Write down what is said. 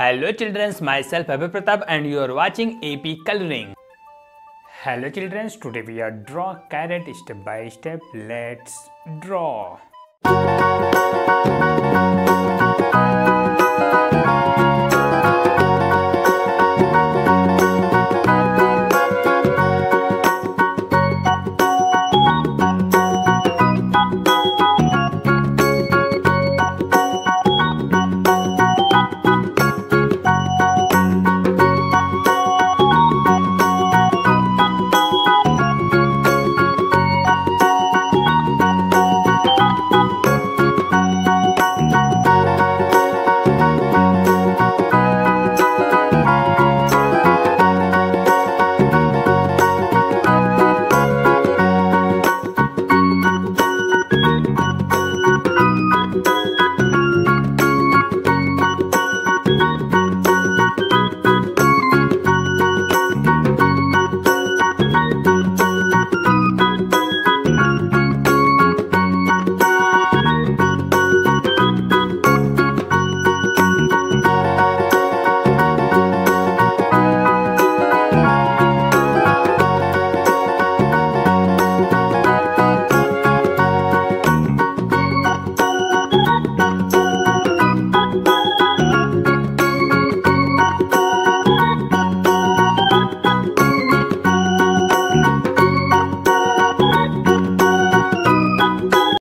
Hello children, myself Abhay Pratap and you are watching AP Coloring. Hello children, today we are draw carrot step by step. Let's draw.